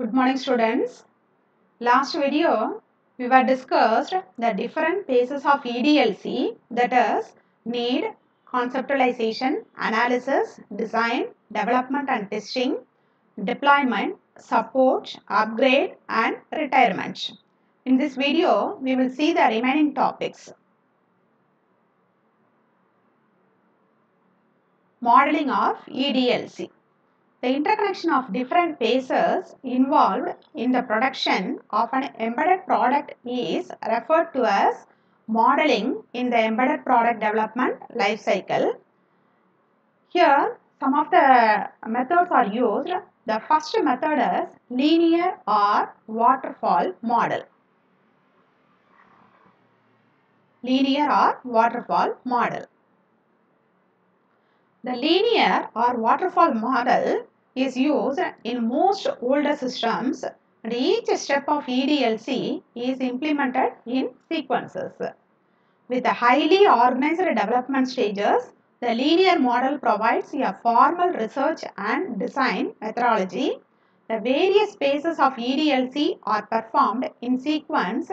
Good morning students. Last video we were discussed the different phases of EDLC that is need, conceptualization, analysis, design, development and testing, deployment, support, upgrade and retirement. In this video we will see the remaining topics. Modeling of EDLC. The interconnection of different phases involved in the production of an embedded product is referred to as modeling in the embedded product development life cycle. Here, some of the methods are used. The first method is linear or waterfall model. Linear or waterfall model. The linear or waterfall model is used in most older systems and each step of EDLC is implemented in sequences. With the highly organized development stages, the linear model provides a formal research and design methodology. The various phases of EDLC are performed in sequence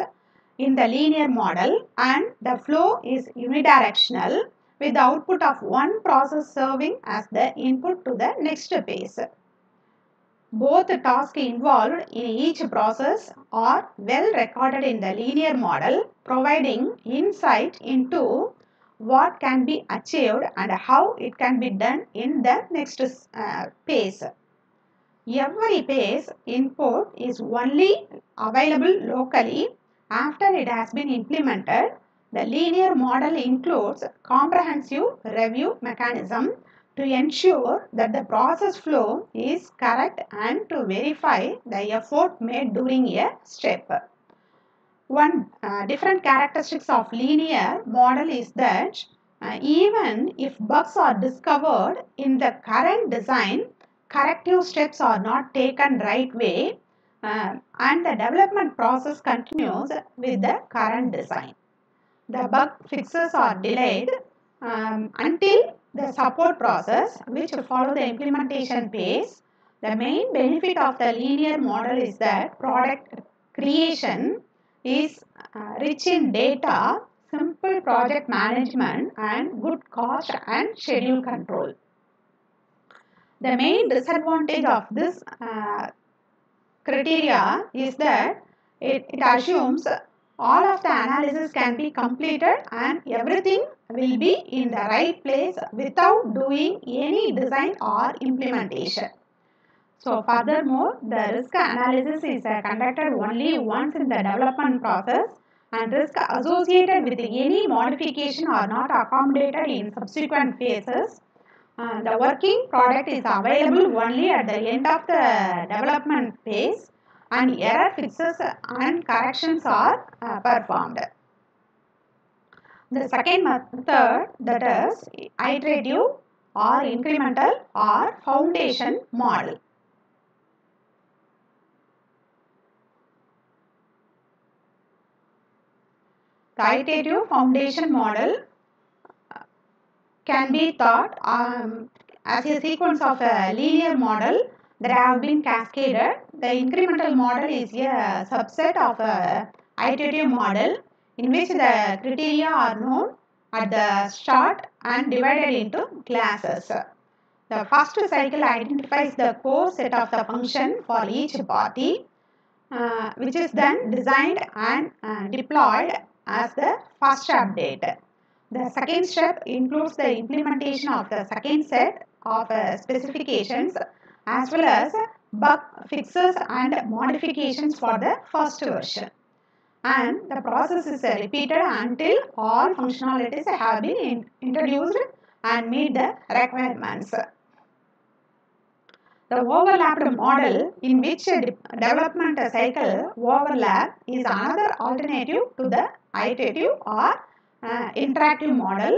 in the linear model and the flow is unidirectional with the output of one process serving as the input to the next phase. Both tasks involved in each process are well recorded in the linear model, providing insight into what can be achieved and how it can be done in the next uh, phase. Every phase input is only available locally after it has been implemented the linear model includes comprehensive review mechanism to ensure that the process flow is correct and to verify the effort made during a step. One uh, different characteristics of linear model is that uh, even if bugs are discovered in the current design, corrective steps are not taken right way uh, and the development process continues with the current design the bug fixes are delayed um, until the support process which follow the implementation phase. The main benefit of the linear model is that product creation is uh, rich in data, simple project management and good cost and schedule control. The main disadvantage of this uh, criteria is that it, it assumes all of the analysis can be completed and everything will be in the right place without doing any design or implementation. So furthermore, the risk analysis is conducted only once in the development process and risk associated with any modification are not accommodated in subsequent phases. Uh, the working product is available only at the end of the development phase and error fixes and corrections are uh, performed. The second method that is iterative or incremental or fountain model. The iterative fountain model can be thought um, as a sequence of a linear model that have been cascaded. The incremental model is a subset of a iterative model in which the criteria are known at the start and divided into classes. The first cycle identifies the core set of the function for each party uh, which is then designed and uh, deployed as the first update. The second step includes the implementation of the second set of uh, specifications as well as bug fixes and modifications for the first version. And the process is repeated until all functionalities have been in introduced and meet the requirements. The overlapped model in which de development cycle overlap is another alternative to the iterative or uh, interactive model.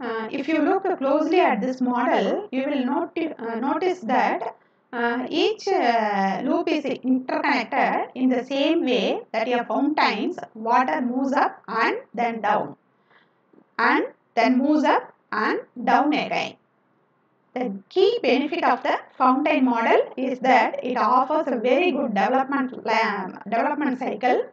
Uh, if you look closely at this model, you will noti uh, notice that uh, each uh, loop is interconnected in the same way that a fountains water moves up and then down and then moves up and down again. the key benefit of the fountain model is that it offers a very good development development cycle,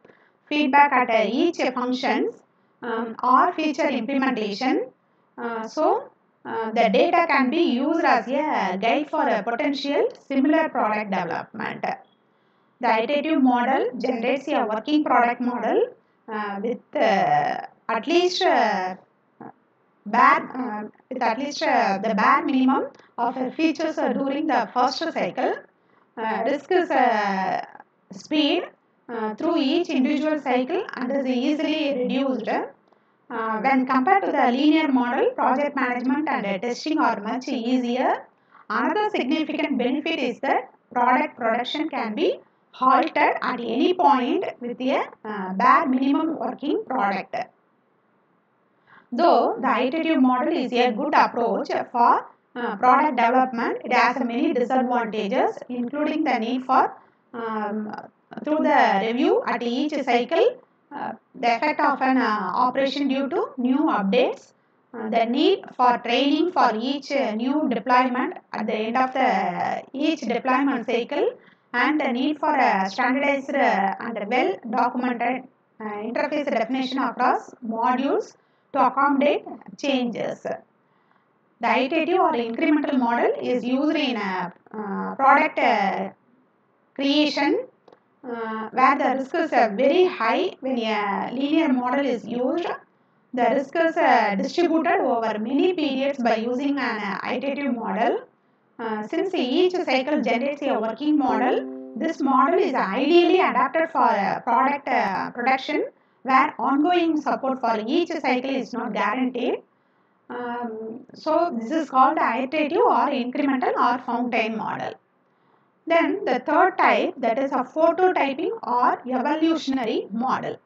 feedback at uh, each functions um, or feature implementation. Uh, so uh, the data can be used as a guide for a potential similar product development. The iterative model generates a working product model uh, with uh, at least uh, bare, uh, with at least uh, the bare minimum of uh, features uh, during the first cycle. Uh, risk is uh, speed uh, through each individual cycle and is easily reduced. Uh, when compared to the linear model, project management and uh, testing are much easier. Another significant benefit is that product production can be halted at any point with a uh, bare minimum working product. Though the iterative model is a good approach for uh, product development, it has many disadvantages, including the need for um, through the review at each cycle, the effect of an uh, operation due to new updates, uh, the need for training for each uh, new deployment at the end of the each deployment cycle, and the need for a standardized uh, and well documented uh, interface definition across modules to accommodate changes. The iterative or incremental model is used in a uh, product uh, creation uh, where the risk is uh, very high when a linear model is used. The risk is uh, distributed over many periods by using an uh, iterative model. Uh, since each cycle generates a working model, this model is ideally adapted for uh, product uh, production where ongoing support for each cycle is not guaranteed. Um, so this is called iterative or incremental or fountain model. Then the third type that is a phototyping or evolutionary model.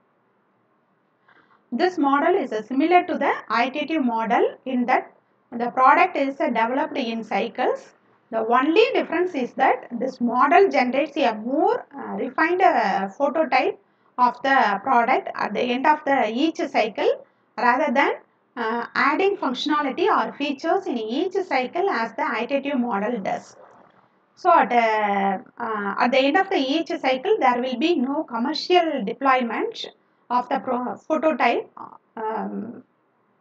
This model is similar to the iterative model in that the product is developed in cycles. The only difference is that this model generates a more uh, refined uh, phototype of the product at the end of the each cycle rather than uh, adding functionality or features in each cycle as the iterative model does. So at, uh, uh, at the end of the each cycle, there will be no commercial deployment of the pro- phototype um,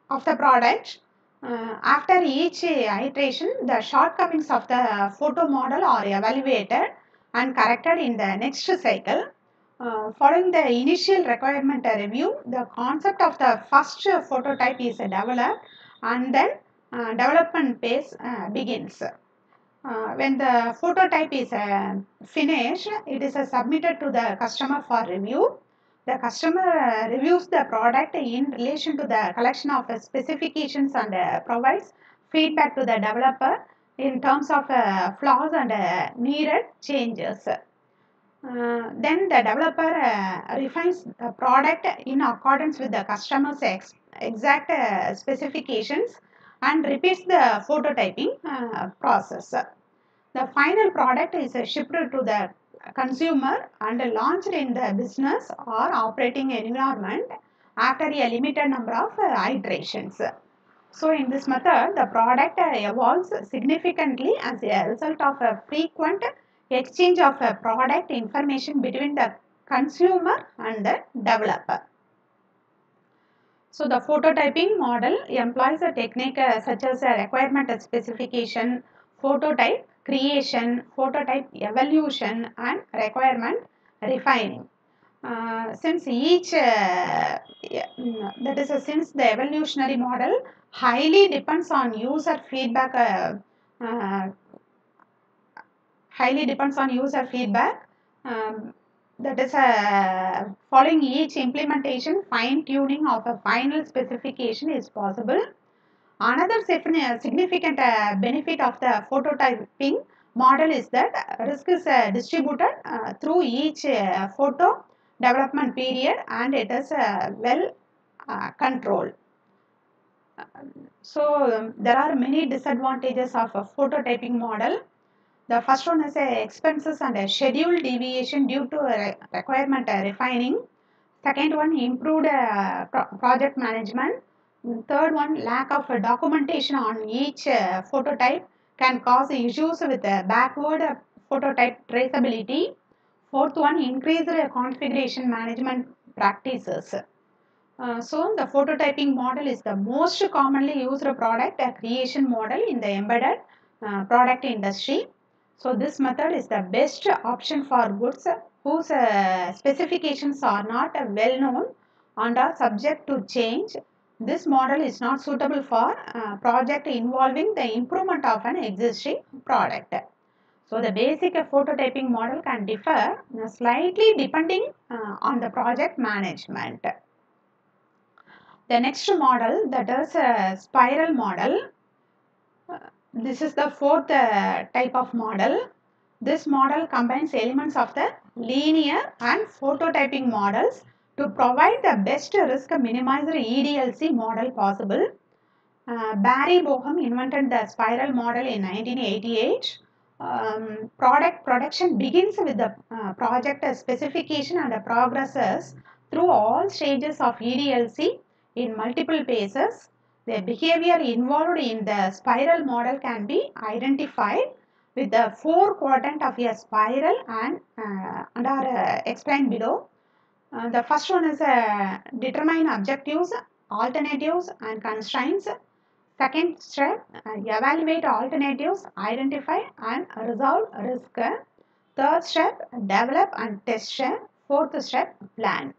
of the product. Uh, after each iteration, the shortcomings of the photo model are evaluated and corrected in the next cycle. Uh, following the initial requirement review, the concept of the first prototype is developed and then uh, development phase uh, begins. Uh, when the phototype is uh, finished, it is uh, submitted to the customer for review. The customer uh, reviews the product in relation to the collection of specifications and uh, provides feedback to the developer in terms of uh, flaws and needed changes. Then the developer refines the product in accordance with the customer's ex- exact specifications and repeats the phototyping uh, process. The final product is uh, shipped to the consumer and launched in the business or operating environment after a limited number of uh, iterations. So, in this method, the product uh, evolves significantly as a result of a frequent exchange of a product information between the consumer and the developer. So the phototyping model employs a technique uh, such as a requirement specification, phototype creation, phototype evolution and requirement refining. Uh, since each uh, mm, that is uh, since the evolutionary model highly depends on user feedback uh, uh, highly depends on user feedback. Um, that is uh, following each implementation, fine tuning of a final specification is possible. Another significant uh, benefit of the phototyping model is that risk is uh, distributed uh, through each photo development period and it is well controlled. So um, there are many disadvantages of a phototyping model. The first one is expenses and uh, schedule deviation due to requirement refining. Second one, improved pro- project management. Third one, lack of uh, documentation on each uh, phototype can cause issues with the backward phototype traceability. Fourth one, increased configuration management practices. Uh, so the phototyping model is the most commonly used product creation model in the embedded uh, product industry. So this method is the best option for goods whose uh, specifications are not well known and are subject to change. This model is not suitable for uh, project involving the improvement of an existing product. So the basic phototyping model can differ slightly depending uh, on the project management. The next model that is a spiral model. Uh, this is the fourth uh, type of model. This model combines elements of the linear and phototyping models to provide the best risk minimized EDLC model possible. Uh, Barry Boehm invented the spiral model in 1988. Um, product production begins with the uh, project specification and progresses through all stages of EDLC in multiple phases. The behavior involved in the spiral model can be identified with the four quadrant of a spiral and, uh, and are uh, explained below. Uh, the first one is uh, determine objectives, alternatives and constraints. Second step, uh, evaluate alternatives, identify and resolve risk. Third step, develop and test. Fourth step, plan.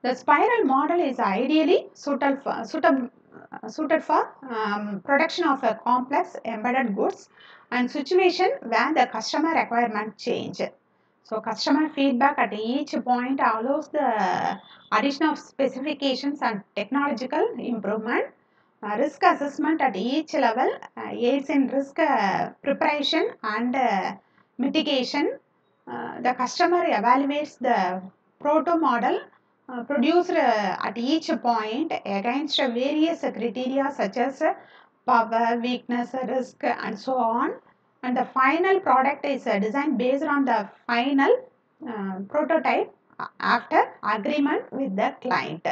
The spiral model is ideally suited for, suited, uh, suited for um, production of a complex embedded goods and situation where the customer requirement change. So customer feedback at each point allows the addition of specifications and technological improvement. Uh, risk assessment at each level uh, aids in risk uh, preparation and uh, mitigation. Uh, the customer evaluates the proto model uh, produced at each point against various criteria such as power, weakness, risk and so on and the final product is designed based on the final uh, prototype after agreement with the client.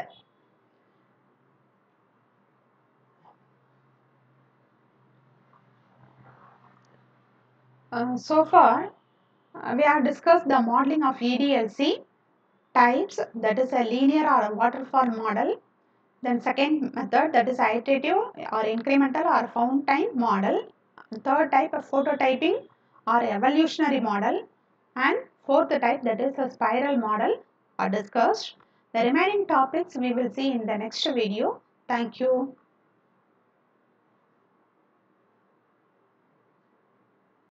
Uh, so far, uh, we have discussed the modeling of EDLC types that is a linear or waterfall model. Then second method that is iterative or incremental or fountain model third type of phototyping or evolutionary model and fourth type that is a spiral model are discussed. The remaining topics we will see in the next video. Thank you.